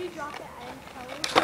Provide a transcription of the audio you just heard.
you drop it and tell me? Really?